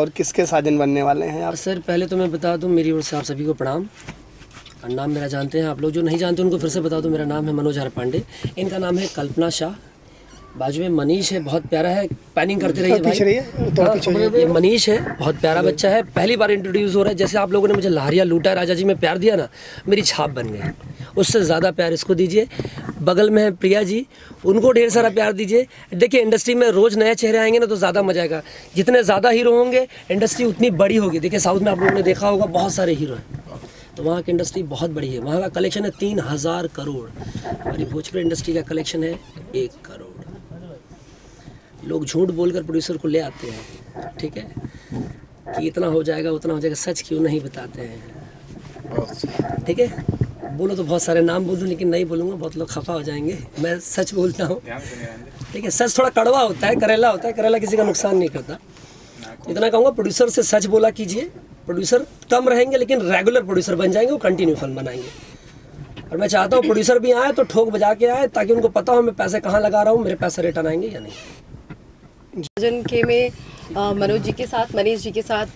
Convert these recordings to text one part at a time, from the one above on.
और किसके साजन बनने वाले हैं आप? सर, पहले तो मैं बता दूँ, मेरी ओर से आप सभी को प्रणाम। नाम मेरा जानते हैं, आप लोग जो नहीं जानते उनको फिर से बता दूँ, मेरा नाम है मनोज हर पांडे। इनका नाम है कल्पना शाह। बाजू में मनीष है बहुत प्यारा है पैनिंग करते रहिए पीछे रहिए, तो हाँ, ये मनीष है बहुत प्यारा बच्चा है पहली बार इंट्रोड्यूस हो रहा है जैसे आप लोगों ने मुझे लहरिया लूटा राजा जी में प्यार दिया ना मेरी छाप बन गई। उससे ज़्यादा प्यार इसको दीजिए। बगल में है प्रिया जी उनको ढेर सारा प्यार दीजिए। देखिए इंडस्ट्री में रोज़ नए चेहरे आएँगे ना तो ज़्यादा मज़ा आएगा। जितने ज़्यादा हीरो होंगे इंडस्ट्री उतनी बड़ी होगी। देखिए साउथ में आप लोगों ने देखा होगा बहुत सारे हीरो हैं। तो वहाँ की इंडस्ट्री बहुत बड़ी है। वहाँ का कलेक्शन है तीन हज़ार करोड़। हमारी भोजपुर इंडस्ट्री का कलेक्शन है एक करोड़। लोग झूठ बोलकर प्रोड्यूसर को ले आते हैं ठीक है? कि इतना हो जाएगा उतना हो जाएगा सच क्यों नहीं बताते हैं? ठीक है? बोलो तो बहुत सारे नाम बोल दूँ लेकिन नहीं बोलूँगा बहुत लोग खफा हो जाएँगे। मैं सच बोलता हूँ। ठीक है सच थोड़ा कड़वा होता है करेला होता है करेला किसी का नुकसान नहीं करता। इतना कहूँगा प्रोड्यूसर से सच बोला कीजिए। प्रोड्यूसर कम रहेंगे लेकिन रेगुलर प्रोड्यूसर बन जाएँगे वो कंटिन्यू फ़िल्म बनाएँगे। और मैं चाहता हूँ प्रोड्यूसर भी आए तो ठोक बजा के आए ताकि उनको पता हो मैं पैसे कहाँ लगा रहा हूँ मेरे पैसे रिटर्न आएँगे या नहीं। जन के में मनोज जी के साथ मनीष जी के साथ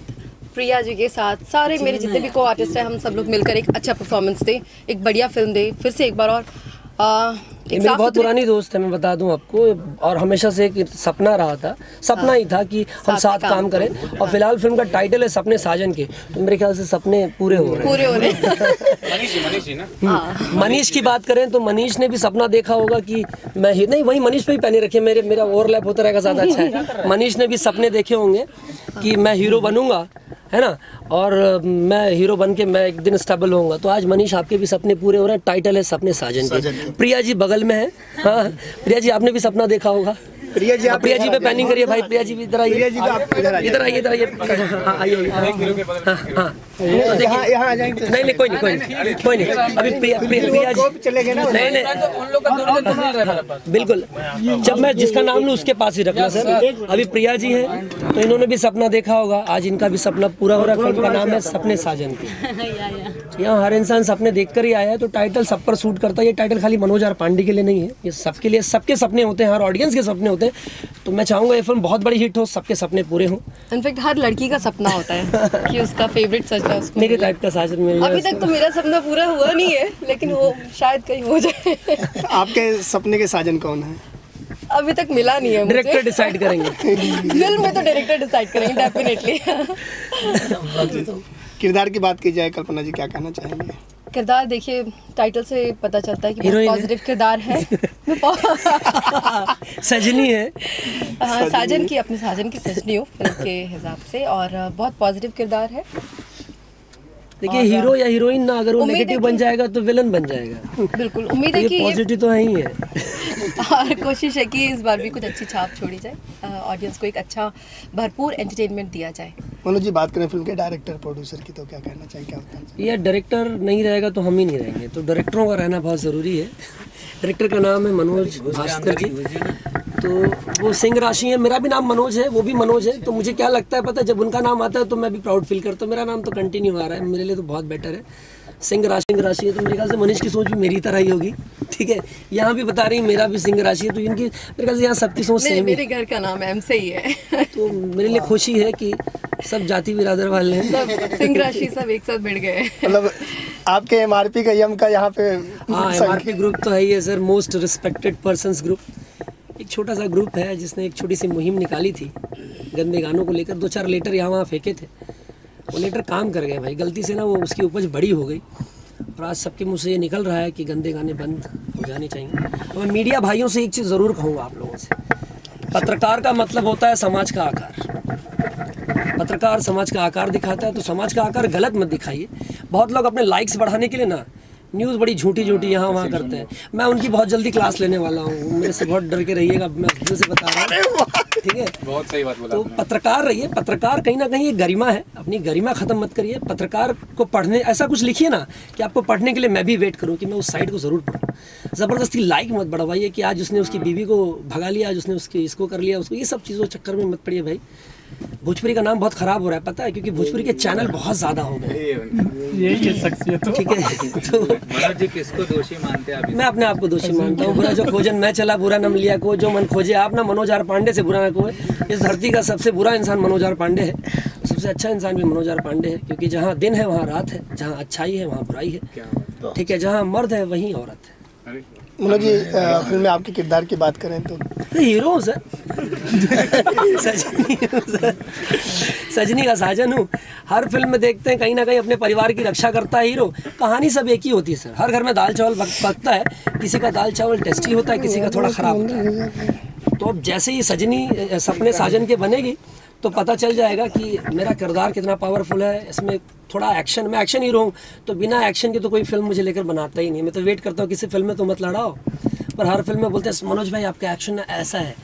प्रिया जी के साथ सारे मेरे जितने भी को आर्टिस्ट हैं हम सब लोग मिलकर एक अच्छा परफॉर्मेंस दें एक बढ़िया फ़िल्म दें फिर से एक बार और ये मेरी बहुत पुरानी दोस्त है मैं बता दूँ आपको और हमेशा से एक सपना रहा था। सपना ही। था कि हम हाँ। साथ काम काम करें। और फ़िलहाल फ़िल्म का टाइटल है सपने साजन के। तो मेरे ख्याल से सपने पूरे हो रहे हैं। पूरे होने हम्म। मनीष की बात करें तो मनीष ने भी सपना देखा होगा कि मैं ही नहीं वही मनीष पे ही पहने रखे मेरे मेरा ओवरलैप होता रहेगा ज़्यादा अच्छा है। मनीष ने भी सपने देखे होंगे कि मैं हीरो बनूँगा। है ना? और मैं हीरो बन के मैं एक दिन स्टेबल होऊँगा। तो आज मनीष आपके भी सपने पूरे हो रहे हैं। टाइटल है सपने साजन के। प्रिया जी बगल में है। हाँ। प्रिया जी आपने भी सपना देखा होगा। प्रिया जी हाँ, आप प्रिया जी पे पैनिंग करिए भाई। प्रिया जी भी इधर आइए। प्रिया जी तो आप इधर आइए। इधर आइए हाँ, आइए। आइए। हाँ, हाँ। तो यहाँ यहाँ आ जाएँगे नहीं नहीं कोई नहीं कोई नहीं। कोई नहीं। अभी प्रिया जी। चले गए ना। नहीं नहीं। बिल्कुल। जब मैं जिसका नाम लूँ उसके पास ही रखना सर। अभी प्रिया जी हैं तो इन्होंने भी सपना देखा होगा। आज इनका भी सपना पूरा हो रहा है। फ़िल्म का नाम है सपने साजन के। यहाँ हर इंसान सपने देखकर ही आया है तो टाइटल सब पर सूट करता है। ये टाइटल खाली मनोज आर पांडे के लिए नहीं है। ये सबके लिए सबके सपने होते हैं। हर ऑडियंस के सपने होते हैं। तो मैं चाहूँगा ये फ़िल्म बहुत बड़ी हिट हो सबके सपने पूरे हों। इनफेक्ट हर लड़की का सपना होता है कि उसका फेवरेट सजना उसको मेरे टाइप का साजन मिल अभी तक तो मेरा सपना पूरा हुआ नहीं है लेकिन वो शायद कहीं हो जाए। आपके सपने के साजन कौन है? अभी तक मिला नहीं है डायरेक्टर डिसाइड करेंगे। फ़िल्म में तो डायरेक्टर डिसाइड करेंगे डेफिनेटली किरदार की बात की जाए कल्पना जी क्या कहना चाहेंगे? किरदार देखिए टाइटल से पता चलता है कि बहुत पॉजिटिव किरदार है। सजनी है। हाँ, साजन की अपने साजन की सजनी हो फ़िल्म के हिसाब से और बहुत पॉजिटिव किरदार है। देखिए हीरो या हीरोइन ना अगर वो नेगेटिव बन जाएगा तो विलन बन जाएगा। बिल्कुल उम्मीद है कि पॉजिटिव तो है ही है। और कोशिश है कि इस बार भी कुछ अच्छी छाप छोड़ी जाए ऑडियंस को एक अच्छा भरपूर एंटरटेनमेंट दिया जाए। मनोज जी बात करें फ़िल्म के डायरेक्टर प्रोड्यूसर की तो क्या कहना चाहिए क्या होता है ये डायरेक्टर नहीं रहेगा तो हम ही नहीं रहेंगे तो डायरेक्टरों का रहना बहुत ज़रूरी है। डायरेक्टर का नाम है मनोज भास्कर जी। तो वो सिंह राशि है मेरा भी नाम मनोज है वो भी मनोज है तो मुझे क्या लगता है पता है जब उनका नाम आता है तो मैं भी प्राउड फील करता हूँ। मेरा नाम तो कंटिन्यू आ रहा है मेरे लिए तो बहुत बेटर है। सिंह राशि सिंह राशि है तो मेरे ख्याल से मनीष की सोच भी मेरी तरह ही होगी ठीक है? यहाँ भी बता रही मेरा भी सिंह राशि है तो इनकी मेरे ख्याल से यहाँ सबकी सोच मेरे सेम मेरे घर का नाम एम से ही है। तो मेरे लिए खुशी है कि सब जाति बिरादर वाले हैं। सब सिंह राशि सब एक साथ मिल गए। मतलब आपके एमआरपी का यम का यहाँ पे हाँ एम आर पी ग्रुप तो है ही है sir most respected persons group एक छोटा सा ग्रुप है जिसने एक छोटी सी मुहिम निकाली थी गंदे गानों को लेकर। दो चार लेटर यहाँ वहाँ फेंके थे। वो लेटर काम कर गए भाई। गलती से ना वो उसकी उपज बड़ी हो गई। और आज सबके मुँह से ये निकल रहा है कि गंदे गाने बंद हो जाने चाहिए। तो मैं मीडिया भाइयों से एक चीज़ ज़रूर कहूँगा आप लोगों से। पत्रकार का मतलब होता है समाज का आकार। पत्रकार समाज का आकार दिखाता है तो समाज का आकार गलत मत दिखाइए। बहुत लोग अपने लाइक्स बढ़ाने के लिए ना न्यूज़ बड़ी झूठी झूठी यहाँ वहाँ करते हैं। मैं उनकी बहुत जल्दी क्लास लेने वाला हूँ। मेरे से बहुत डर के रहिएगा मैं दिल से बता रहा हूँ। ठीक है? बहुत सही बात बोला तो पत्रकार रहिए पत्रकार कहीं ना कहीं एक गरिमा है। अपनी गरिमा खत्म मत करिए। पत्रकार को पढ़ने ऐसा कुछ लिखिए ना कि आपको पढ़ने के लिए मैं भी वेट करूँ कि मैं उस साइड को ज़रूर पढ़ूँ। ज़बरदस्ती लाइक मत बढ़वाइए कि आज उसने उसकी बीवी को भगा लिया आज उसने उसकी इसको कर लिया उसको ये सब चीज़ों चक्कर में मत पड़िए भाई। भोजपुरी का नाम बहुत खराब हो रहा है पता है? क्योंकि भोजपुरी के चैनल बहुत ज़्यादा हो गए। यही है शख्सियत ठीक है? तो जी किसको दोषी मानते हैं मैं अपने आप को दोषी मानता हूँ। बुरा जो खोजन मैं चला बुरा नम लिया को जो मन खोजे आप ना मनोज आर पांडे से बुरा ना कोई। इस धरती का सबसे बुरा इंसान मनोज आर पांडे है। सबसे अच्छा इंसान भी मनोज आर पांडे है क्योंकि जहाँ दिन है वहाँ रात है जहाँ अच्छाई है वहाँ बुराई है। ठीक है जहाँ मर्द है वहीं औरत है। मनोज जी फ़िल्म में आपके किरदार की बात करें तो हीरो सजनी सजनी का साजन हूँ। हर फ़िल्म में देखते हैं, कहीं ना कहीं अपने परिवार की रक्षा करता है हीरो कहानी सब एक ही होती है सर हर घर में दाल चावल पक- पकता है। किसी का दाल चावल टेस्टी होता है, किसी का थोड़ा खराब होता है। तो अब जैसे ही सजनी सपने साजन के बनेगी तो पता चल जाएगा कि मेरा किरदार कितना पावरफुल है इसमें थोड़ा एक्शन मैं एक्शन हीरो हूँ तो बिना एक्शन के तो कोई फ़िल्म मुझे लेकर बनाता ही नहीं मैं तो वेट करता हूँ किसी फ़िल्म में तो मत लड़ाओ। पर हर फ़िल्म में बोलते हैं मनोज भाई आपका एक्शन ऐसा है।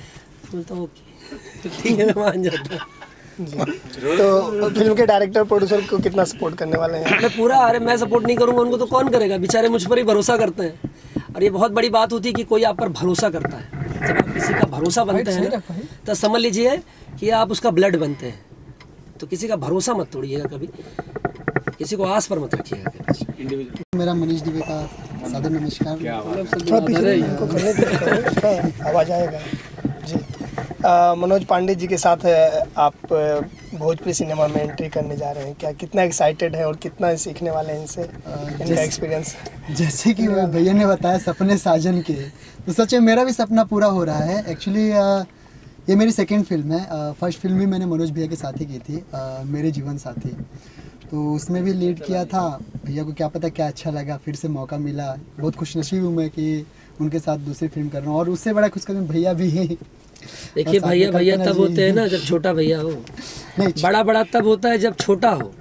बोलता हूँ ओके। ठीक है मैं मान जाता हूँ। तो फ़िल्म के डायरेक्टर प्रोड्यूसर को कितना सपोर्ट करने वाले हैं? मैं पूरा अरे मैं सपोर्ट नहीं करूँगा उनको तो कौन करेगा? बेचारे मुझ पर ही भरोसा करते हैं। और ये बहुत बड़ी बात होती है कि कोई आप पर भरोसा करता है। जब आप किसी का भरोसा बनते हैं। तो समझ लीजिए कि आप उसका ब्लड बनते हैं। तो किसी का भरोसा मत तोड़िएगा कभी। किसी को आस पर मत रखिएगा मेरा मनीष दुबे का सादर नमस्कार। थोड़ा पीछे इनको करने दो, हाँ, आवाज़ आएगा। जी। मनोज पांडे जी के साथ आप भोजपुरी सिनेमा में एंट्री करने जा रहे हैं। क्या कितना एक्साइटेड है और कितना सीखने वाले हैं इनसे इनका एक्सपीरियंस जैसे कि भैया ने बताया सपने साजन के। तो सच में मेरा भी सपना पूरा हो रहा है। एक्चुअली ये मेरी सेकेंड फ़िल्म है। फ़र्स्ट फ़िल्म भी मैंने मनोज भैया के साथ ही की थी। मेरे जीवन साथी। तो उसमें भी लीड किया था। भैया को क्या पता क्या अच्छा लगा फिर से मौका मिला। बहुत खुशनसीब हूँ मैं कि उनके साथ दूसरी फ़िल्म कर रहा हूँ। और उससे बड़ा खुश खुशकदम भैया भी हैं। देखिए भैया भैया तब होते हैं ना जब छोटा भैया हो। बड़ा बड़ा तब होता है जब छोटा हो।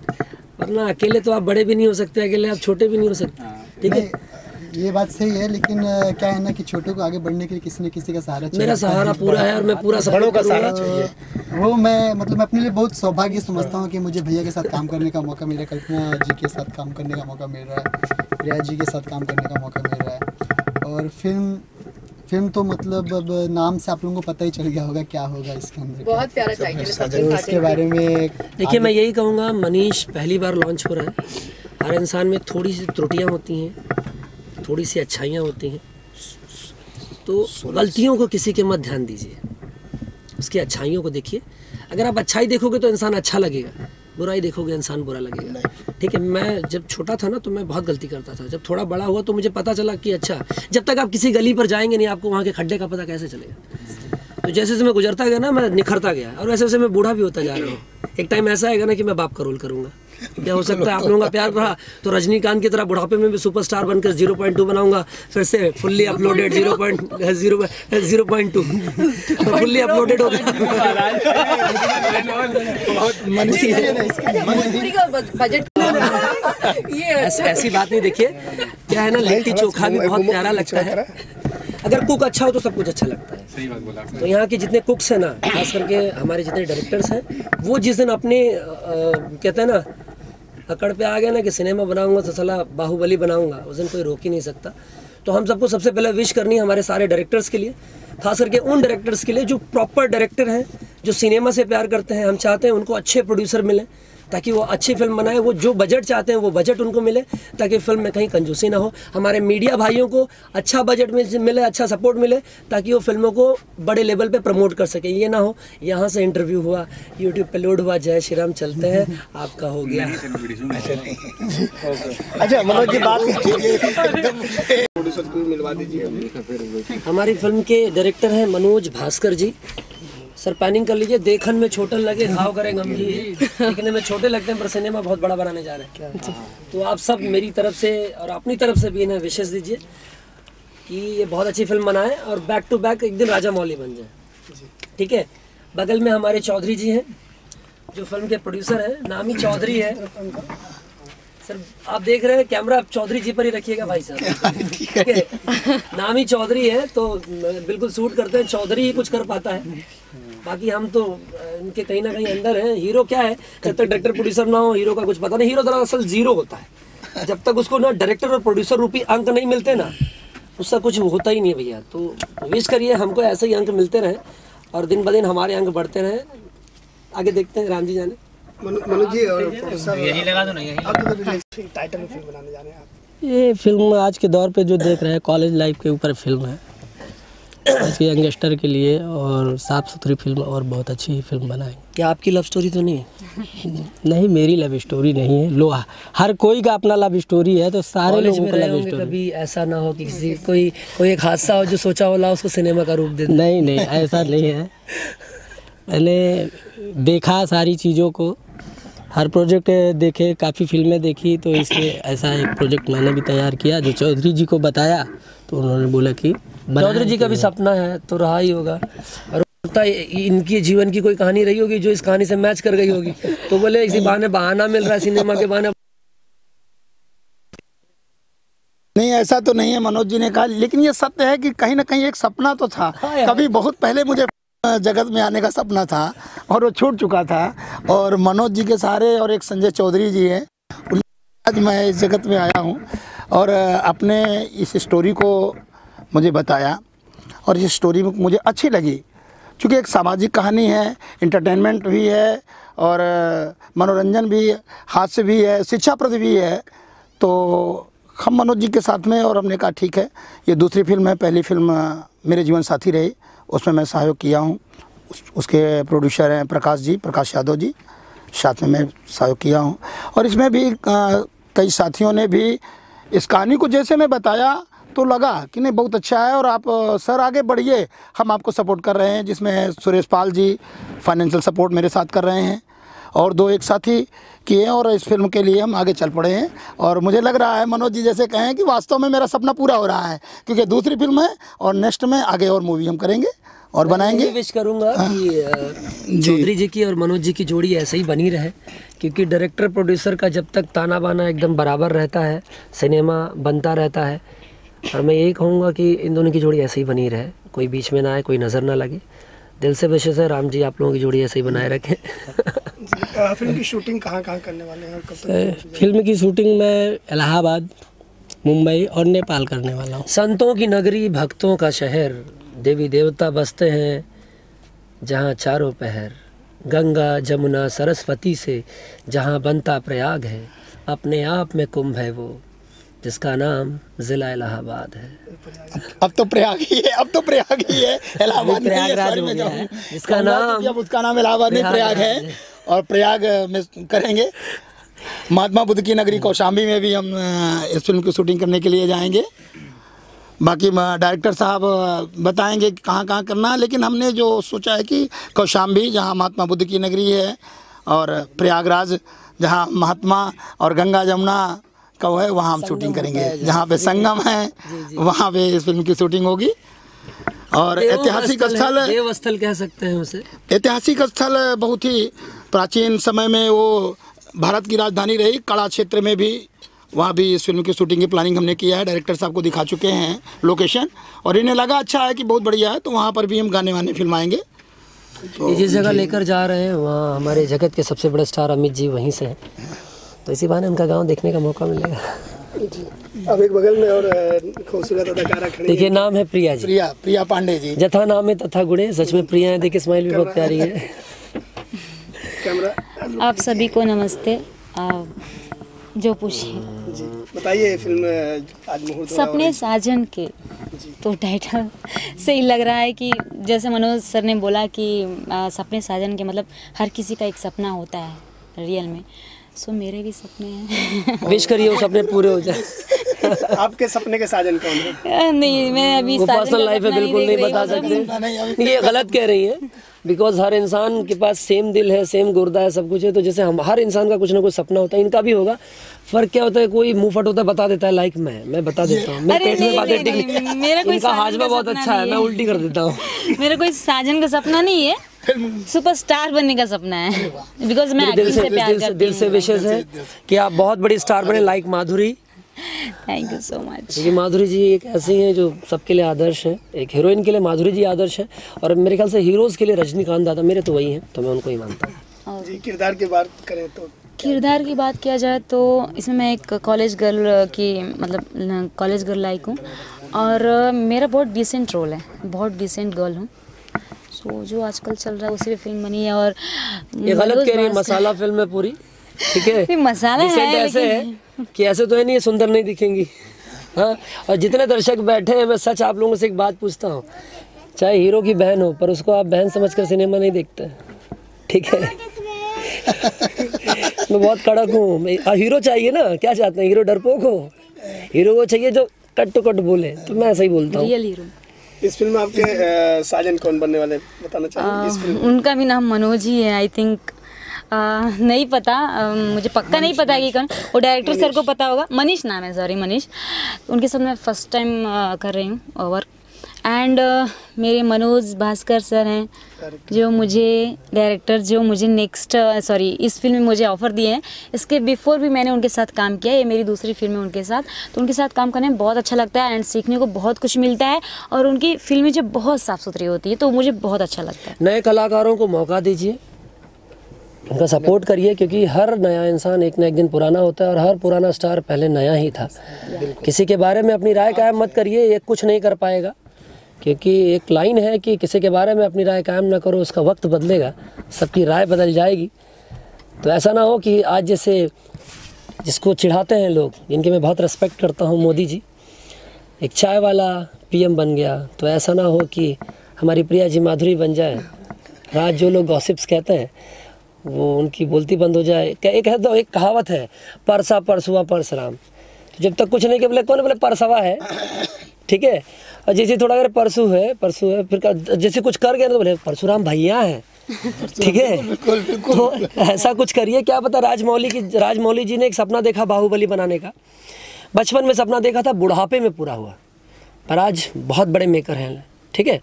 वरना अकेले तो आप बड़े भी नहीं हो सकते अकेले आप छोटे भी नहीं हो सकते। ठीक है नहीं, ये बात सही है लेकिन क्या है ना कि छोटों को आगे बढ़ने के लिए किसी न किसी का सहारा चाहिए। मेरा सहारा पूरा है और मैं पूरा सपोर्ट करूँगा। तो वो मैं मतलब मैं अपने लिए बहुत सौभाग्य समझता हूँ कि मुझे भैया के साथ काम करने का मौका मिल रहा है कल्पना जी के साथ काम करने का मौका मिल रहा है प्रिया जी के साथ काम करने का मौका मिल रहा है। और फ़िल्म फ़िल्म तो मतलब अब नाम से आप लोगों को पता ही चल गया होगा क्या होगा इसके अंदर। बहुत प्यारा टाइटल इसके बारे में देखिए मैं यही कहूँगा मनीष पहली बार लॉन्च हो रहा है। हर इंसान में थोड़ी सी त्रुटियाँ होती हैं। थोड़ी सी अच्छाइयाँ होती हैं। तो गलतियों को किसी के मत ध्यान दीजिए। उसकी अच्छाइयों को देखिए। अगर आप अच्छाई देखोगे तो इंसान अच्छा लगेगा। बुराई देखोगे इंसान बुरा लगेगा। ठीक है मैं जब छोटा था ना तो मैं बहुत गलती करता था। जब थोड़ा बड़ा हुआ तो मुझे पता चला कि अच्छा जब तक आप किसी गली पर जाएँगे नहीं आपको वहाँ के खड्डे का पता कैसे चलेगा? तो जैसे जैसे मैं गुजरता गया ना मैं निखरता गया। और वैसे वैसे मैं बूढ़ा भी होता जा रहा हूँ। एक टाइम ऐसा आएगा ना कि मैं बाप का रोल करूँगा। क्या हो सकता है? आप लोगों का प्यार रहा तो रजनीकांत की तरह बुढ़ापे में भी सुपरस्टार बनकर ज़ीरो पॉइंट टू बनाऊँगा। फिर से fully uploaded zero point zero zero point two fully uploaded हो गया भोजपुरी का बजट ये ऐसी ऐसी बात नहीं देखिए क्या है ना लिट्टी चोखा भी बहुत प्यारा लगता है। अगर कुक अच्छा हो तो सब कुछ अच्छा लगता है। सही बात बोला तो यहाँ के जितने कुक्स हैं ना खास करके हमारे जितने डायरेक्टर्स हैं वो जिस दिन अपने अ, कहते हैं ना अकड़ पे आ गया ना कि सिनेमा बनाऊँगा तो सलाह बाहुबली बनाऊँगा, उस दिन कोई रोक ही नहीं सकता। तो हम सबको सबसे पहले विश करनी है हमारे सारे डायरेक्टर्स के लिए खास करके उन डायरेक्टर्स के लिए जो प्रॉपर डायरेक्टर हैं, जो सिनेमा से प्यार करते हैं, हम चाहते हैं उनको अच्छे प्रोड्यूसर मिलें। ताकि वो अच्छी फ़िल्म बनाए वो जो बजट चाहते हैं वो बजट उनको मिले ताकि फ़िल्म में कहीं कंजूसी ना हो। हमारे मीडिया भाइयों को अच्छा बजट में मिले अच्छा सपोर्ट मिले ताकि वो फ़िल्मों को बड़े लेवल पर प्रमोट कर सके। ये ना हो यहाँ से इंटरव्यू हुआ यूट्यूब पर लोड हुआ जय श्री राम चलते हैं आपका हो गया। अच्छा मनोज जी बात मिलवा दीजिए हमारी फ़िल्म के डायरेक्टर हैं मनोज भास्कर जी। सर पैनिंग कर लीजिए। देखन में छोटे लगे घाव करें गंभीर दिखने में छोटे लगते हैं पर सिनेमा बहुत बड़ा बनाने जा रहे हैं। तो आप सब मेरी तरफ़ से और अपनी तरफ़ से भी इन्हें विशेष दीजिए कि ये बहुत अच्छी फ़िल्म बनाए और बैक टू बैक एक दिन राजा मौली बन जाए। ठीक है? बगल में हमारे चौधरी जी हैं जो फ़िल्म के प्रोड्यूसर हैं। नामी चौधरी है। सर आप देख रहे हैं कैमरा आप चौधरी जी पर ही रखिएगा भाई साहब। ठीक है। नाम ही? चौधरी है तो बिल्कुल सूट करते हैं चौधरी ही कुछ कर पाता है। बाकी हम तो इनके कहीं ना कहीं अंदर हैं। हीरो क्या है? जब तक डायरेक्टर प्रोड्यूसर ना हो हीरो का कुछ पता नहीं। हीरो दरअसल ज़ीरो होता है। जब तक उसको ना डायरेक्टर और प्रोड्यूसर रूपी अंक नहीं मिलते ना उसका कुछ होता ही नहीं है भैया। तो विश करिए हमको ऐसे ही अंक मिलते रहे और दिन ब दिन हमारे अंक बढ़ते रहे। आगे देखते हैं राम जी जाने। मनोज जी और यही लगा दो ना यही अब तो टाइटल फ़िल्म बनाने जा रहे हैं आप। ये फ़िल्म आज के दौर पे जो देख रहे हैं कॉलेज लाइफ के ऊपर फ़िल्म है। इसके यंगस्टर के लिए और साफ़ सुथरी फ़िल्म और बहुत अच्छी फ़िल्म बनाएँगे। क्या आपकी लव स्टोरी तो नहीं है? नहीं मेरी लव स्टोरी नहीं है। लो हर कोई का अपना लव स्टोरी है तो सारे लोगों का लव स्टोरी कभी ऐसा ना हो कि किसी कोई कोई एक हादसा हो जो सोचा हो ला उसको सिनेमा का रूप दे दे। नहीं नहीं ऐसा नहीं है। मैंने देखा सारी चीज़ों को हर प्रोजेक्ट देखे काफ़ी फ़िल्में देखी तो इसलिए ऐसा एक प्रोजेक्ट मैंने भी तैयार किया जो चौधरी जी को बताया तो उन्होंने बोला कि चौधरी जी का भी सपना है तो रहा ही होगा। और लगता है इनकी जीवन की कोई कहानी रही होगी जो इस कहानी से मैच कर गई होगी। तो बोले इसी बहाने बहाना मिल रहा है सिनेमा के बहाने। नहीं ऐसा तो नहीं है मनोज जी ने कहा लेकिन ये सत्य है कि कहीं ना कहीं एक सपना तो था। कभी बहुत पहले मुझे जगत में आने का सपना था और वो छूट चुका था। और मनोज जी के सहारे और एक संजय चौधरी जी हैं आज मैं इस जगत में आया हूँ और अपने इस स्टोरी को मुझे बताया और इस स्टोरी मुझे अच्छी लगी। क्योंकि एक सामाजिक कहानी है इंटरटेनमेंट भी है और मनोरंजन भी, हास्य भी है, शिक्षाप्रद भी है। तो हम मनोज जी के साथ में और हमने कहा, ठीक है, ये दूसरी फ़िल्म है, पहली फ़िल्म मेरे जीवन साथी रही। उसमें मैं सहयोग किया हूँ। उस, उसके प्रोड्यूसर हैं प्रकाश जी प्रकाश यादव जी साथ में मैं सहयोग किया हूँ। और इसमें भी कई साथियों ने भी इस कहानी को जैसे मैं बताया तो लगा कि नहीं बहुत अच्छा है और आप सर आगे बढ़िए। हम आपको सपोर्ट कर रहे हैं जिसमें सुरेश पाल जी फाइनेंशियल सपोर्ट मेरे साथ कर रहे हैं। और दो एक साथी किए हैं और इस फ़िल्म के लिए हम आगे चल पड़े हैं। और मुझे लग रहा है मनोज जी जैसे कहें कि वास्तव में मेरा सपना पूरा हो रहा है क्योंकि दूसरी फ़िल्म है और नेक्स्ट में आगे और मूवी हम करेंगे और बनाएँगे। विश करूँगा कि चौधरी जी की और मनोज जी की जोड़ी ऐसे ही बनी रहे क्योंकि डायरेक्टर प्रोड्यूसर का जब तक ताना बाना एकदम बराबर रहता है सिनेमा बनता रहता है और मैं यही कहूँगा कि इन दोनों की जोड़ी ऐसे ही बनी रहे कोई बीच में ना आए कोई नज़र ना लगे। दिल से विशेष है राम जी आप लोगों की जोड़ी ऐसे ही बनाए रखें। फ़िल्म की शूटिंग कहाँ कहाँ करने वाले हैं कब तक फ़िल्म की शूटिंग मैं इलाहाबाद मुंबई और नेपाल करने वाला हूँ। संतों की नगरी भक्तों का शहर देवी देवता बसते हैं जहाँ चारों पहर। गंगा जमुना सरस्वती से जहाँ बनता प्रयाग है अपने आप में कुंभ है वो। जिसका नाम ज़िला इलाहाबाद है। अब तो प्रयाग ही है अब तो प्रयाग ही है इलाहाबाद प्रयागराज में हो है, जिसका नाम- अब उसका नाम इलाहाबाद नहीं प्रयाग है? और प्रयाग में करेंगे? महात्मा बुद्ध की नगरी कौशाम्बी में भी हम इस फ़िल्म की शूटिंग करने के लिए जाएँगे। बाकी डायरेक्टर साहब बताएँगे कि कहाँ कहाँ करना है लेकिन हमने जो सोचा है कि कौशाम्बी जहाँ महात्मा बुद्ध की नगरी है और प्रयागराज जहाँ महात्मा और गंगा जमुना का वो है वहाँ हम शूटिंग करेंगे। जहाँ पे संगम है वहाँ पे इस फ़िल्म की शूटिंग होगी। और ऐतिहासिक स्थल स्थल कह सकते हैं उसे। ऐतिहासिक स्थल बहुत ही प्राचीन समय में वो भारत की राजधानी रही। कला क्षेत्र में भी वहाँ भी इस फ़िल्म की शूटिंग की प्लानिंग हमने किया है। डायरेक्टर साहब को दिखा चुके हैं लोकेशन और इन्हें लगा अच्छा है कि बहुत बढ़िया है। तो वहाँ पर भी हम गाने वाने फिल्माएँगे ये जिस जगह लेकर जा रहे हैं वहाँ हमारे जगत के सबसे बड़े स्टार अमित जी वहीं से हैं। तो इसी बहाने उनका गाँव देखने का मौका मिलेगा। अब एक बगल में और खूबसूरत अदाकारा खड़ी देखिए नाम है प्रिया जी। प्रिया प्रिया पांडे जी। जथा नाम है तथा गुणे सच में प्रिया है देखिए स्माइल भी बहुत प्यारी है। कैमरा आप सभी को नमस्ते। जो पूछिए जी बताइए फ़िल्म आज मुहूर्त सपने साजन के। तो टाइटल से ही लग रहा है कि जैसे मनोज सर ने बोला कि आ, सपने साजन के मतलब हर किसी का एक सपना होता है रियल में। सो मेरे भी सपने हैं। विश करिए वो सपने पूरे हो जाए। आपके सपने के साजन कौन है? नहीं मैं अभी पर्सनल लाइफ है बिल्कुल नहीं बता हूँ। सकते। ये गलत कह रही है बिकॉज़ हर इंसान के पास सेम दिल है सेम गुर्दा है सब कुछ है तो जैसे हम हर इंसान का कुछ ना कुछ सपना होता है इनका भी होगा। फ़र्क क्या होता है कोई मुँह फट होता है बता देता है लाइक मैं मैं बता देता हूँ मेरे पेट में बातें टिक कोई इनका साजन हाजमा का बहुत सपना अच्छा है नहीं मैं। उल्टी कर देता हूँ। मेरा कोई साजन का सपना नहीं है सुपरस्टार बनने का सपना है। बिकॉज़ मैं दिल से से प्यार दिल करती दिल से विशेष है कि आप बहुत बड़ी स्टार बने like Madhuri. Thank you so much क्योंकि माधुरी जी एक ऐसी हैं जो सबके लिए आदर्श हैं। एक हीरोइन के लिए माधुरी जी आदर्श हैं। और मेरे ख्याल से हीरोज़ के लिए रजनीकांत दादा मेरे तो वही हैं तो मैं उनको ही मानता हूँ। जी किरदार की बात करें तो किरदार की बात किया जाए तो इसमें मैं एक कॉलेज गर्ल की मतलब कॉलेज गर्ल लाइक हूँ। और मेरा बहुत डिसेंट रोल है। बहुत डिसेंट गर्ल हूँ। सो जो आजकल चल रहा है उसी पे फ़िल्म बनी है और ये गलत कह रही है मसाला फ़िल्म है पूरी ठीक है? मसाला है, ऐसे है कि ऐसे तो है नहीं सुंदर नहीं दिखेंगी। हाँ और जितने दर्शक बैठे हैं मैं सच आप लोगों से एक बात पूछता हूँ। चाहे हीरो की बहन हो पर उसको आप बहन समझकर सिनेमा नहीं देखते। ठीक है? मैं बहुत कड़क हूँ। हीरो चाहिए ना क्या चाहते हैं? हीरो डरपोक हो? हीरो को चाहिए जो कट टू कट बोले तो मैं ऐसा ही बोलता हूँ। इस फ़िल्म में आपके साजन कौन बनने वाले बताना चाहेंगे उनका भी नाम मनोज ही है आई थिंक नहीं पता आ, मुझे पक्का नहीं पता कि कौन। वो डायरेक्टर सर को पता होगा। मनीष नाम है सॉरी मनीष। उनके साथ मैं फ़र्स्ट टाइम कर रही हूँ वर्क एंड uh, मेरे मनोज भास्कर सर हैं जो मुझे डायरेक्टर जो मुझे नेक्स्ट सॉरी uh, इस फ़िल्म में मुझे ऑफ़र दिए हैं। इसके बिफोर भी मैंने उनके साथ काम किया ये मेरी दूसरी फ़िल्म है उनके साथ। तो उनके साथ काम करने में बहुत अच्छा लगता है एंड सीखने को बहुत कुछ मिलता है और उनकी फ़िल्में जो बहुत साफ़ सुथरी होती है तो मुझे बहुत अच्छा लगता है। नए कलाकारों को मौका दीजिए। उनका सपोर्ट करिए क्योंकि हर नया इंसान एक न एक दिन पुराना होता है और हर पुराना स्टार पहले नया ही था। किसी के बारे में अपनी राय कायम मत करिए ये कुछ नहीं कर पाएगा। क्योंकि एक लाइन है कि किसी के बारे में अपनी राय कायम ना करो, उसका वक्त बदलेगा, सबकी राय बदल जाएगी। तो ऐसा ना हो कि आज जैसे जिसको चिढ़ाते हैं लोग जिनकी मैं बहुत रिस्पेक्ट करता हूँ, मोदी जी। एक चाय वाला पीएम बन गया तो ऐसा ना हो कि हमारी प्रिया जी माधुरी बन जाए। आज जो लोग गॉसिप्स कहते हैं, वो उनकी बोलती बंद हो जाए। एक है तो एक कहावत है, परसा परसुआ परसराम। तो जब तक कुछ नहीं के बोले कौन बोले, परसवा है। ठीक है? और जैसे थोड़ा अगर परसू है परसू है फिर जैसे कुछ कर गया ना तो बोले परशुराम भैया हैं। ठीक है? तो ऐसा कुछ करिए क्या पता राजमौली की राजमौली जी ने एक सपना देखा बाहुबली बनाने का। बचपन में सपना देखा था बुढ़ापे में पूरा हुआ। पर आज बहुत बड़े मेकर हैं। ठीक है?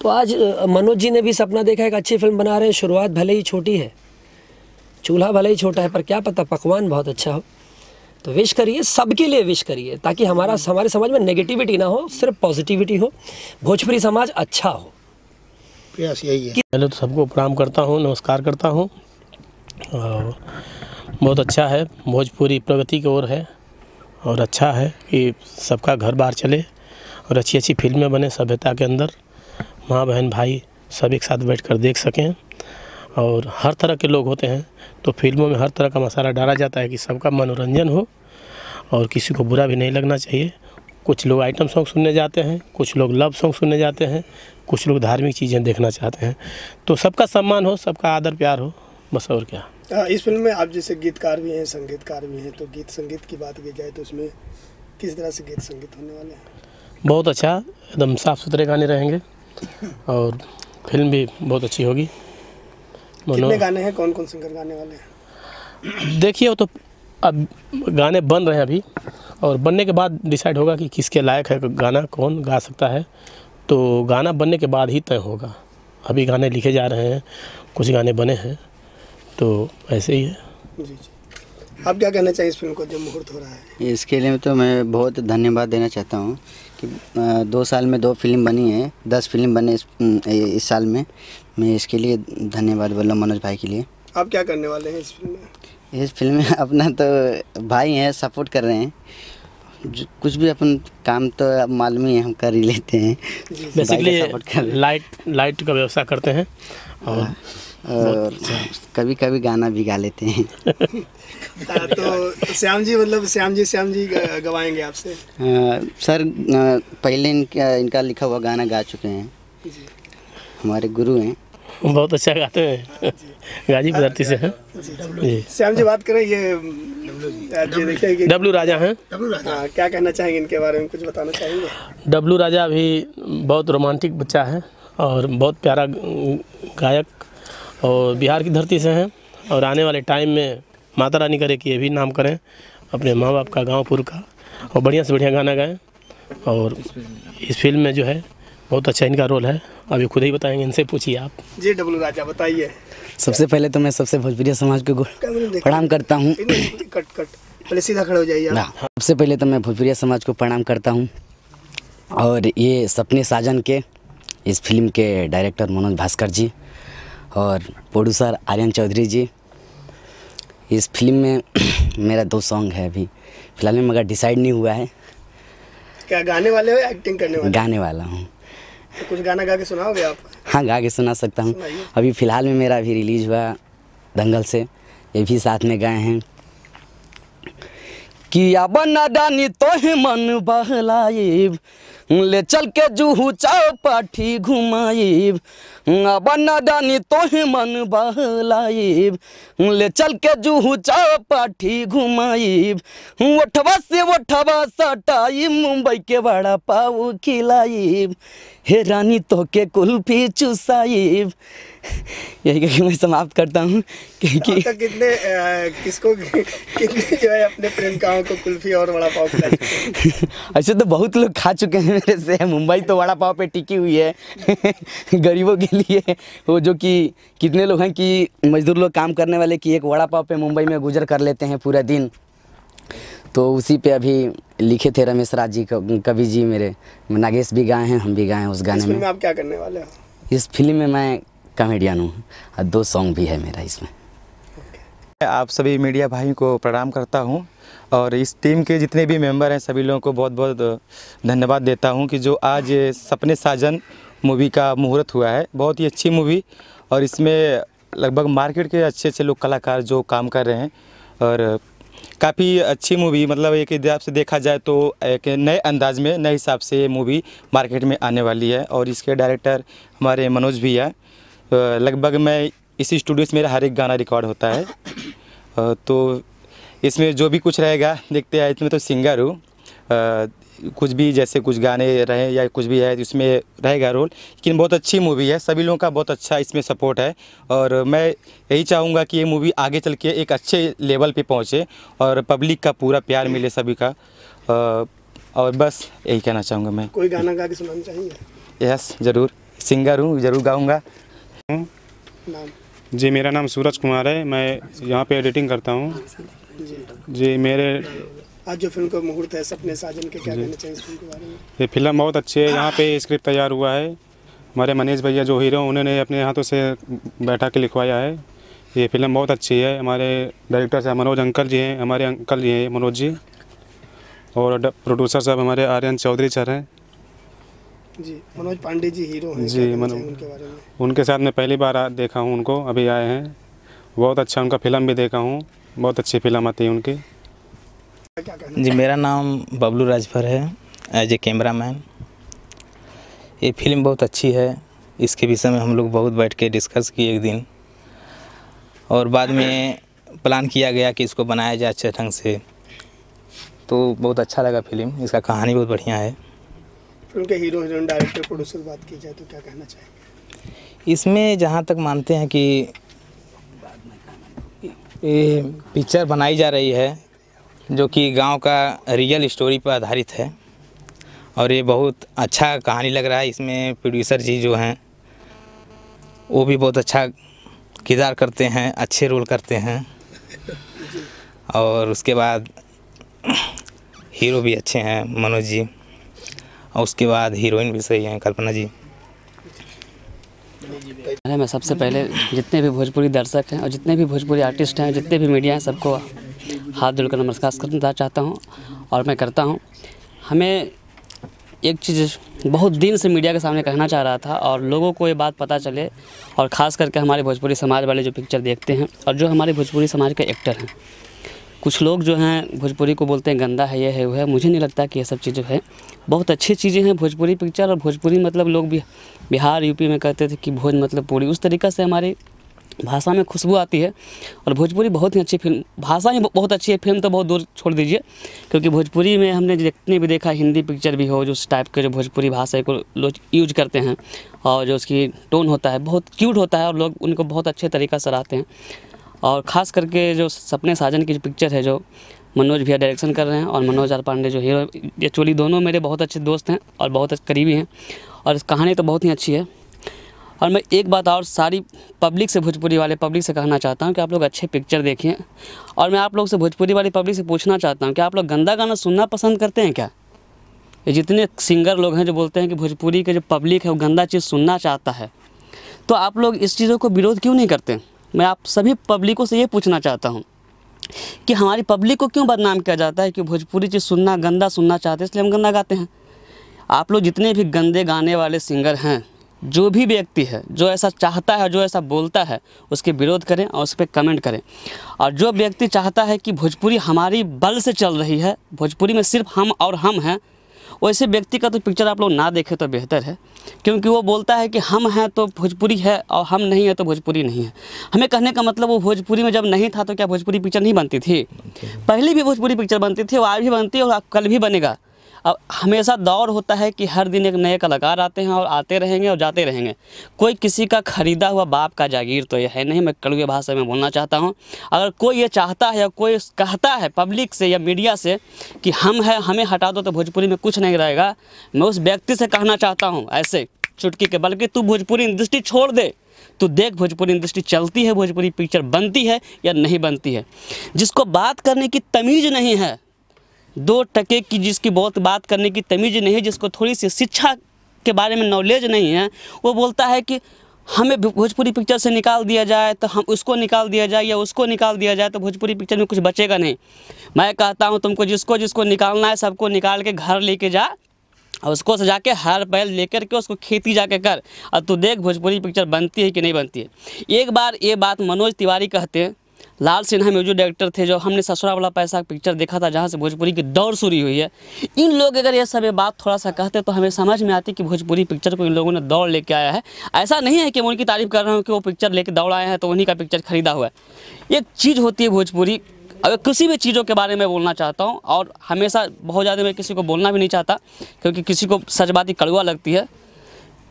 तो आज मनोज जी ने भी सपना देखा एक अच्छी फ़िल्म बना रहे हैं। शुरुआत भले ही छोटी है। चूल्हा भले ही छोटा है पर क्या पता पकवान बहुत अच्छा हो। तो विश करिए सबके लिए विश करिए ताकि हमारा हमारे समाज में नेगेटिविटी ना हो सिर्फ़ पॉजिटिविटी हो भोजपुरी समाज अच्छा हो। प्रयास यही है। पहले तो सबको प्रणाम करता हूँ नमस्कार करता हूँ। और बहुत अच्छा है भोजपुरी प्रगति की ओर है और अच्छा है कि सबका घर बार चले और अच्छी अच्छी फ़िल्में बने सभ्यता के अंदर। माँ बहन भाई सब एक साथ बैठ कर देख सकें। और हर तरह के लोग होते हैं तो फ़िल्मों में हर तरह का मसाला डाला जाता है कि सबका मनोरंजन हो और किसी को बुरा भी नहीं लगना चाहिए। कुछ लोग आइटम सॉन्ग सुनने जाते हैं कुछ लोग लव सॉन्ग सुनने जाते हैं कुछ लोग धार्मिक चीज़ें देखना चाहते हैं। तो सबका सम्मान हो सबका आदर प्यार हो बस और क्या। अ, इस फ़िल्म में आप जैसे गीतकार भी हैं संगीतकार भी हैं तो गीत संगीत की बात की जाए तो उसमें किस तरह से गीत संगीत होने वाले हैं? बहुत अच्छा एकदम साफ़ सुथरे गाने रहेंगे और फ़िल्म भी बहुत अच्छी होगी। कितने गाने हैं? कौन कौन सिंगर गाने वाले हैं? देखिए वो तो अब गाने बन रहे हैं अभी और बनने के बाद डिसाइड होगा कि किसके लायक है गाना कौन गा सकता है। तो गाना बनने के बाद ही तय होगा। अभी गाने लिखे जा रहे हैं कुछ गाने बने हैं तो ऐसे ही है। जी जी। आप क्या कहना चाहिए इस फ़िल्म को जो मुहूर्त हो रहा है? इसके लिए तो मैं बहुत धन्यवाद देना चाहता हूँ कि दो साल में दो फ़िल्म बनी है दस फ़िल्म बने इस, इस साल में। मैं इसके लिए धन्यवाद बोल रहा हूँ मनोज भाई के लिए। आप क्या करने वाले हैं इस फ़िल्म में? इस फ़िल्म में अपना तो भाई हैं सपोर्ट कर रहे हैं। कुछ भी अपन काम तो अब मालूम ही है हम कर ही लेते हैं। बेसिकली हैं। लाइट लाइट का व्यवस्था करते हैं। और और कभी कभी गाना भी गा लेते हैं। तो श्याम जी मतलब श्याम जी श्याम जी गवाएँगे आपसे? सर पहले इनका इनका लिखा हुआ गाना गा चुके हैं। हमारे गुरु हैं। बहुत अच्छा गाते हैं। गाजीपुर धरती से हैं। जी। श्याम जी बात करें ये डब्लू राजा हैं। हाँ, क्या कहना चाहेंगे इनके बारे में? कुछ बताना चाहेंगे? डब्लू राजा भी बहुत रोमांटिक बच्चा है और बहुत प्यारा गायक और बिहार की धरती से हैं और आने वाले टाइम में माता रानी करे कि ये भी नाम करें अपने माँ बाप का गाँवपुर का और बढ़िया से बढ़िया गाना गाएँ। और इस फ़िल्म में जो है बहुत अच्छा इनका रोल है। अभी खुद ही बताएँगे इनसे पूछिए आप। जी डब्लू राजा बताइए। सबसे पहले तो मैं सबसे भोजपुरी समाज को। प्रणाम करता हूँ। Cut cut. पहले सीधा खड़े हो जाइए ना सबसे पहले तो मैं भोजपुरी समाज को प्रणाम करता हूँ। और ये सपने साजन के इस फ़िल्म के डायरेक्टर मनोज भास्कर जी और प्रोड्यूसर आर्यन चौधरी जी इस फ़िल्म में मेरा दो सॉन्ग है अभी। फ़िलहाल में मगर डिसाइड नहीं हुआ है। क्या गाने वाले हो या एक्टिंग करने वाले? गाने वाला हूँ। तो कुछ गाना गा के सुनाओगे आप? हाँ गा के सुना सकता हूँ। अभी फ़िलहाल में मेरा अभी रिलीज़ हुआ दंगल से। ये भी साथ में गाए हैं। किया बना डानी तोहे मन बहलाइब। ले चल के जूहू चाओ पाठी घुमाइब। बना डानी तोहे मन बहलाइब। ले चल के जूहू चाओ पाठी घुमाइब। ओठवा से ओठवा सटाई मुंबई के बड़ा पाऊ खिलाइब। हे रानी तो के कुल्फी चुसाइब। यही कह के मैं समाप्त करता हूँ क्योंकि कितने अ, किसको कितने जो है अपने प्रेमिकाओं को कुल्फी और वड़ा पाव हैं? ऐसे तो बहुत लोग खा चुके हैं मेरे से। मुंबई तो वड़ा पाव पे टिकी हुई है। गरीबों के लिए वो जो कि कितने लोग हैं कि मजदूर लोग काम करने वाले कि एक वड़ा पाव पे मुंबई में गुजर कर लेते हैं पूरा दिन। तो उसी पे अभी लिखे थे रमेश राज जी कवि जी मेरे नागेश भी गाए हैं हम भी गाए हैं उस गाने में। में आप क्या करने वाले हो? इस फ़िल्म में मैं कॉमेडियन हूँ और दो सॉन्ग भी है मेरा इसमें। आप सभी मीडिया भाई को प्रणाम करता हूँ और इस टीम के जितने भी मेंबर हैं सभी लोगों को बहुत बहुत धन्यवाद देता हूँ कि जो आज सपने साजन मूवी का मुहूर्त हुआ है। बहुत ही अच्छी मूवी और इसमें लगभग मार्केट के अच्छे अच्छे लोग कलाकार जो काम कर रहे हैं और काफ़ी अच्छी मूवी मतलब एक हिसाब से देखा जाए तो एक नए अंदाज में नए हिसाब से ये मूवी मार्केट में आने वाली है और इसके डायरेक्टर हमारे मनोज भैया अ, लगभग मैं इसी स्टूडियो से मेरा हर एक गाना रिकॉर्ड होता है। तो इसमें जो भी कुछ रहेगा देखते हैं इसमें तो सिंगर हूँ। कुछ भी जैसे कुछ गाने रहे या कुछ भी है इसमें रहेगा रोल। लेकिन बहुत अच्छी मूवी है सभी लोगों का बहुत अच्छा इसमें सपोर्ट है। और मैं यही चाहूँगा कि ये मूवी आगे चल के एक अच्छे लेवल पे पहुँचे और पब्लिक का पूरा प्यार मिले सभी का। और बस यही कहना चाहूँगा मैं। कोई गाना गा के सुनाना चाहेंगे? यस ज़रूर। सिंगर हूँ ज़रूर गाऊँगा। जी मेरा नाम सूरज कुमार है। मैं यहाँ पे एडिटिंग करता हूँ। जी। जी मेरे आज जो फ़िल्म का मुहूर्त है सपने साजन के क्या कहना चाहिए इस फ़िल्म के बारे में? ये फ़िल्म बहुत अच्छी है। यहाँ पे स्क्रिप्ट तैयार हुआ है। हमारे मनीष भैया जो हीरो हैं, उन्होंने अपने हाथों से बैठा के लिखवाया है। ये फ़िल्म बहुत अच्छी है। हमारे डायरेक्टर साहब मनोज अंकल जी हैं हमारे अंकल जी हैं मनोज जी। और प्रोड्यूसर साहब हमारे आर्यन चौधरी सर हैं। जी मनोज पांडे जी हीरो हैं जी, क्या कहना मनो- उनके बारे में? उनके साथ मैं पहली बार देखा हूँ उनको अभी आए हैं। बहुत अच्छा उनका फ़िल्म भी देखा हूँ। बहुत अच्छी फ़िल्म आती है उनकी। जी मेरा नाम बबलू राजभर है। एज ए कैमरा मैन ये फ़िल्म बहुत अच्छी है। इसके विषय में हम लोग बहुत बैठ के डिस्कस किए एक दिन। और बाद में प्लान किया गया कि इसको बनाया जाए अच्छे ढंग से। तो बहुत अच्छा लगा फ़िल्म। इसका कहानी बहुत बढ़िया है। फ़िल्म के हीरो हीरोइन डायरेक्टर प्रोड्यूसर बात की जाए तो क्या कहना चाहेंगे? इसमें जहाँ तक मानते हैं कि ये पिक्चर बनाई जा रही है जो कि गाँव का रियल स्टोरी पर आधारित है। और ये बहुत अच्छा कहानी लग रहा है। इसमें प्रोड्यूसर जी जो हैं, वो भी बहुत अच्छा किरदार करते हैं, अच्छे रोल करते हैं। और उसके बाद हीरो भी अच्छे हैं, मनोज जी। और उसके बाद हीरोइन भी सही हैं, कल्पना जी। मैं सबसे पहले जितने भी भोजपुरी दर्शक हैं और जितने भी भोजपुरी आर्टिस्ट हैं, जितने भी मीडिया हैं, सबको हाथ जोड़कर नमस्कार करना चाहता हूँ और मैं करता हूँ। हमें एक चीज़ बहुत दिन से मीडिया के सामने कहना चाह रहा था और लोगों को ये बात पता चले और ख़ास करके हमारे भोजपुरी समाज वाले जो पिक्चर देखते हैं और जो हमारे भोजपुरी समाज के एक्टर हैं। कुछ लोग जो हैं भोजपुरी को बोलते हैं, गंदा है, ये है, वो है। मुझे नहीं लगता कि ये सब चीज़ें है। बहुत अच्छी चीज़ें हैं भोजपुरी पिक्चर और भोजपुरी मतलब लोग भी बिहार, यूपी में कहते थे कि भोज मतलब पूरी। उस तरीक़ा से हमारी भाषा में खुशबू आती है और भोजपुरी बहुत ही अच्छी फ़िल्म, भाषा ही बहुत अच्छी है, फ़िल्म तो बहुत दूर छोड़ दीजिए, क्योंकि भोजपुरी में हमने जितने भी देखा, हिंदी पिक्चर भी हो, जो उस टाइप के जो भोजपुरी भाषा को लोग यूज़ करते हैं, और जो उसकी टोन होता है, बहुत क्यूट होता है, और लोग उनको बहुत अच्छे तरीक़ा से सराहते हैं, और ख़ास करके जो सपने साजन की जो पिक्चर है, जो मनोज भैया डायरेक्शन कर रहे हैं, और मनोज आर पांडे जो हीरो एक्चुअली दोनों मेरे बहुत अच्छे दोस्त हैं, और बहुत करीबी हैं, और कहानी तो बहुत ही अच्छी है और मैं एक बात और सारी पब्लिक से भोजपुरी वाले पब्लिक से कहना चाहता हूँ कि आप लोग अच्छे पिक्चर देखिए। और मैं आप लोग से भोजपुरी वाली पब्लिक से पूछना चाहता हूँ कि आप लोग गंदा गाना सुनना पसंद करते हैं क्या? ये जितने सिंगर लोग हैं जो बोलते हैं कि भोजपुरी के जो पब्लिक है वो गंदा चीज़ सुनना चाहता है। तो आप लोग इस चीज़ों को विरोध क्यों नहीं करते? मैं आप सभी पब्लिकों से ये पूछना चाहता हूँ कि हमारी पब्लिक को क्यों बदनाम किया जाता है कि भोजपुरी चीज़ सुनना, गंदा सुनना चाहते हैं, इसलिए हम गंदा गाते हैं? आप लोग जितने भी गंदे गाने वाले सिंगर हैं जो भी व्यक्ति है जो ऐसा चाहता है जो ऐसा बोलता है उसके विरोध करें और उस पर कमेंट करें। और जो व्यक्ति चाहता है कि भोजपुरी हमारी बल से चल रही है भोजपुरी में सिर्फ़ हम और हम हैं वैसे व्यक्ति का तो पिक्चर आप लोग ना देखें तो बेहतर है। क्योंकि वो बोलता है कि हम हैं तो भोजपुरी है और हम नहीं हैं तो भोजपुरी नहीं है। हमें कहने का मतलब वो भोजपुरी में जब नहीं था तो क्या भोजपुरी पिक्चर नहीं बनती थी? पहले भी भोजपुरी पिक्चर बनती थी वो आज भी बनती है और कल भी बनेगा। अब हमेशा दौर होता है कि हर दिन एक नए कलाकार आते हैं और आते रहेंगे और जाते रहेंगे। कोई किसी का खरीदा हुआ बाप का जागीर तो यह है नहीं, मैं कड़वे भाषा में बोलना चाहता हूँ। अगर कोई ये चाहता है या कोई कहता है पब्लिक से या मीडिया से कि हम है, हमें हटा दो तो भोजपुरी में कुछ नहीं रहेगा, मैं उस व्यक्ति से कहना चाहता हूँ, ऐसे चुटकी के, बल्कि तू भोजपुरी इंडस्ट्री छोड़ दे। तो देख भोजपुरी इंडस्ट्री चलती है, भोजपुरी पिक्चर बनती है या नहीं बनती है। जिसको बात करने की तमीज़ नहीं है दो टके की जिसकी बहुत बात करने की तमीज़ नहीं जिसको थोड़ी सी शिक्षा के बारे में नॉलेज नहीं है, वो बोलता है कि हमें भोजपुरी पिक्चर से निकाल दिया जाए तो हम उसको निकाल दिया जाए या उसको निकाल दिया जाए तो भोजपुरी पिक्चर में कुछ बचेगा नहीं। मैं कहता हूँ, तुमको जिसको जिसको निकालना है, सबको निकाल के घर लेके जा, और उसको सजा के हर बैल लेकर के उसको खेती जाके कर। और तू देख भोजपुरी पिक्चर बनती है कि नहीं बनती है। एक बार ये बात मनोज तिवारी कहते हैं लाल सिन्हा म्यूज़िक डायरेक्टर थे जो हमने ससुरा वाला पैसा पिक्चर देखा था, जहाँ से भोजपुरी की दौड़ शुरू हुई है। इन लोग अगर ये सब बात थोड़ा सा कहते तो हमें समझ में आती कि भोजपुरी पिक्चर को इन लोगों ने दौड़ लेके आया है। ऐसा नहीं है कि मैं उनकी तारीफ़ कर रहा हूँ कि वो पिक्चर लेके दौड़ आए हैं तो उन्हीं का पिक्चर खरीदा हुआ है। एक चीज़ होती है भोजपुरी, अगर किसी भी चीज़ों के बारे में बोलना चाहता हूँ, और हमेशा बहुत ज़्यादा मैं किसी को बोलना भी नहीं चाहता, क्योंकि किसी को सच बात ही कड़वा लगती है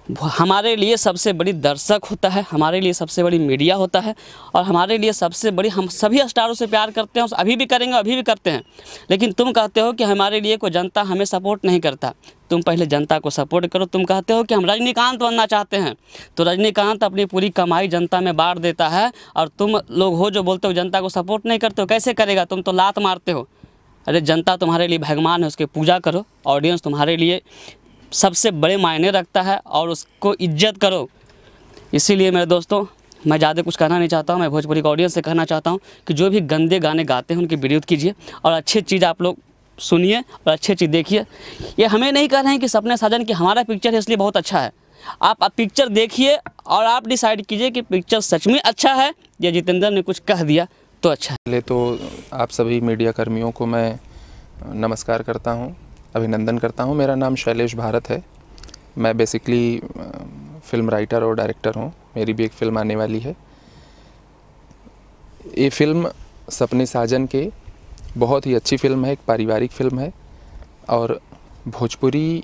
हमारे लिए सबसे बड़ी दर्शक होता है, हमारे लिए सबसे बड़ी मीडिया होता है और हमारे लिए सबसे बड़ी, हम सभी स्टारों से प्यार करते हैं अभी भी करेंगे, अभी भी करते हैं। लेकिन तुम कहते हो कि हमारे लिए कोई जनता हमें सपोर्ट नहीं करता। तुम पहले जनता को सपोर्ट करो, तुम कहते हो कि हम रजनीकांत बनना चाहते हैं। तो रजनीकांत अपनी पूरी कमाई जनता में बांट देता है और तुम लोग हो जो बोलते हो जनता को सपोर्ट नहीं करते हो, कैसे करेगा? तुम तो लात मारते हो। अरे जनता तुम्हारे लिए भगवान है, उसकी पूजा करो, ऑडियंस तुम्हारे लिए सबसे बड़े मायने रखता है और उसको इज़्ज़त करो। इसीलिए मेरे दोस्तों, मैं ज़्यादा कुछ कहना नहीं चाहता हूँ। मैं भोजपुरी के ऑडियंस से कहना चाहता हूँ कि जो भी गंदे गाने गाते हैं, उनकी विरोध कीजिए और अच्छी चीज़ आप लोग सुनिए और अच्छी चीज़ देखिए। ये हमें नहीं कह रहे हैं कि सपने साजन कि हमारा पिक्चर है इसलिए बहुत अच्छा है। आप पिक्चर देखिए और आप डिसाइड कीजिए कि पिक्चर सच में अच्छा है या जितेंद्र ने कुछ कह दिया तो अच्छा है। पहले तो आप सभी मीडिया कर्मियों को मैं नमस्कार करता हूँ। अभिनंदन करता हूँ। मेरा नाम शैलेश भारत है। मैं बेसिकली फ़िल्म राइटर और डायरेक्टर हूँ। मेरी भी एक फ़िल्म आने वाली है। ये फ़िल्म सपने साजन के बहुत ही अच्छी फ़िल्म है, एक पारिवारिक फ़िल्म है और भोजपुरी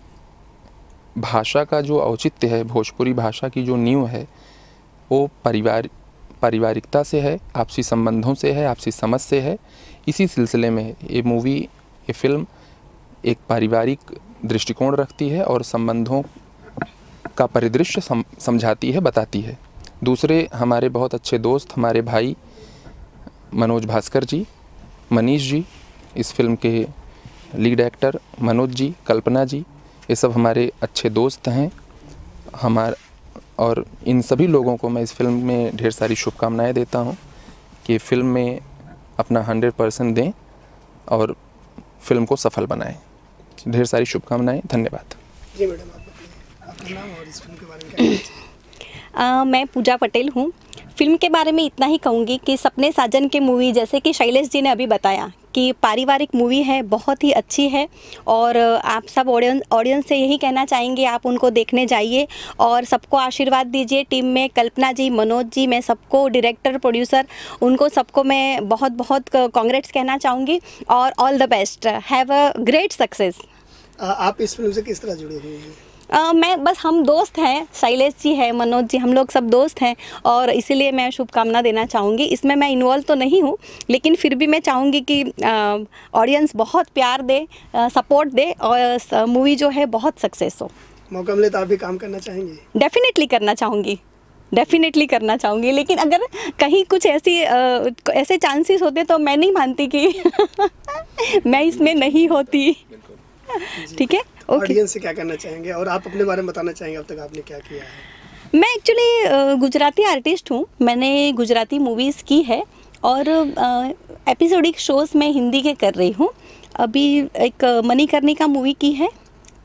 भाषा का जो औचित्य है, भोजपुरी भाषा की जो नींव है, वो परिवार, पारिवारिकता से है, आपसी संबंधों से है, आपसी समझ से है। इसी सिलसिले में ये मूवी ये फ़िल्म एक पारिवारिक दृष्टिकोण रखती है और संबंधों का परिदृश्य सम, समझाती है बताती है। दूसरे हमारे बहुत अच्छे दोस्त हमारे भाई मनोज भास्कर जी मनीष जी इस फ़िल्म के लीड एक्टर मनोज जी कल्पना जी ये सब हमारे अच्छे दोस्त हैं। हमार और इन सभी लोगों को मैं इस फ़िल्म में ढेर सारी शुभकामनाएँ देता हूँ कि फ़िल्म में अपना हंड्रेड परसेंट दें और फ़िल्म को सफल बनाएँ। ढेर सारी शुभकामनाएँ धन्यवाद। जी मैडम आप नाम और इस फ़िल्म के बारे में आ, मैं पूजा पटेल हूँ। फ़िल्म के बारे में इतना ही कहूँगी कि सपने साजन के मूवी जैसे कि शैलेश जी ने अभी बताया कि पारिवारिक मूवी है, बहुत ही अच्छी है और आप सब ऑडियंस ऑडियंस से यही कहना चाहेंगे, आप उनको देखने जाइए और सबको आशीर्वाद दीजिए टीम में। कल्पना जी, मनोज जी, मैं सबको डायरेक्टर प्रोड्यूसर उनको सबको मैं बहुत बहुत कॉन्ग्रेट्स कहना चाहूँगी और all the best have a great success आप इस फ़िल्म से किस तरह जुड़े हुए हैं? Uh, मैं बस हम दोस्त हैं शैलेश जी है मनोज जी हम लोग सब दोस्त हैं और इसीलिए मैं शुभकामना देना चाहूँगी। इसमें मैं इन्वॉल्व तो नहीं हूँ लेकिन फिर भी मैं चाहूँगी कि ऑडियंस बहुत प्यार दे सपोर्ट दे और मूवी जो है बहुत सक्सेस हो। मौका मिले तो आप भी काम करना चाहेंगे? डेफिनेटली करना चाहूँगी। डेफिनेटली करना चाहूँगी लेकिन अगर कहीं कुछ ऐसी ऐसे चांसेस होते तो मैं नहीं मानती कि मैं इसमें नहीं होती। ठीक है? ऑडियंस से क्या करना चाहेंगे? और आप अपने बारे में बताना चाहेंगे अब तक आपने क्या किया है? मैं एक्चुअली गुजराती आर्टिस्ट हूँ। मैंने गुजराती मूवीज़ की है और एपिसोडिक शोज़ में हिंदी के कर रही हूँ। अभी एक मनी करने का मूवी की है।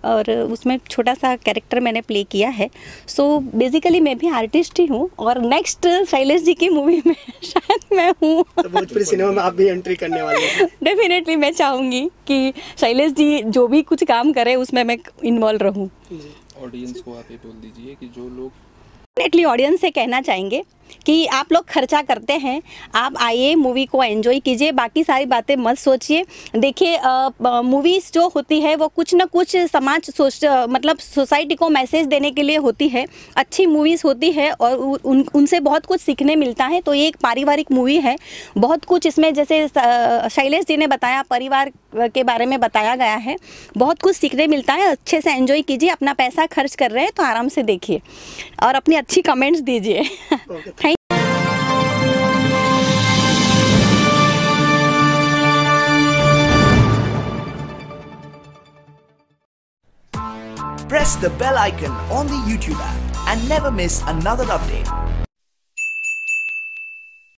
और उसमें छोटा सा कैरेक्टर मैंने प्ले किया है। सो so, बेसिकली मैं भी आर्टिस्ट ही हूँ और नेक्स्ट शैलेश जी की मूवी में शायद मैं हूँ। तो भोजपुरी सिनेमा में आप भी एंट्री करने वाले हैं। डेफिनेटली मैं चाहूँगी कि शैलेश जी जो भी कुछ काम करे उसमें मैं इन्वॉल्व रहूँ। ऑडियंस को आप ये बोल दीजिए कि जो लोग डेफिनेटली ऑडियंस से कहना चाहेंगे कि आप लोग खर्चा करते हैं, आप आइए मूवी को एंजॉय कीजिए, बाकी सारी बातें मत सोचिए। देखिए मूवीज़ जो होती है, वो कुछ ना कुछ समाज सोच मतलब सोसाइटी को मैसेज देने के लिए होती है। अच्छी मूवीज़ होती है और उन, उनसे बहुत कुछ सीखने मिलता है। तो ये एक पारिवारिक मूवी है। बहुत कुछ इसमें जैसे शैलेश जी ने बताया, परिवार के बारे में बताया गया है। बहुत कुछ सीखने मिलता है, अच्छे से एंजॉय कीजिए, अपना पैसा खर्च कर रहे हैं तो आराम से देखिए। और अपनी अच्छी कमेंट्स दीजिए thank Press the bell icon on the YouTube app and never miss another update.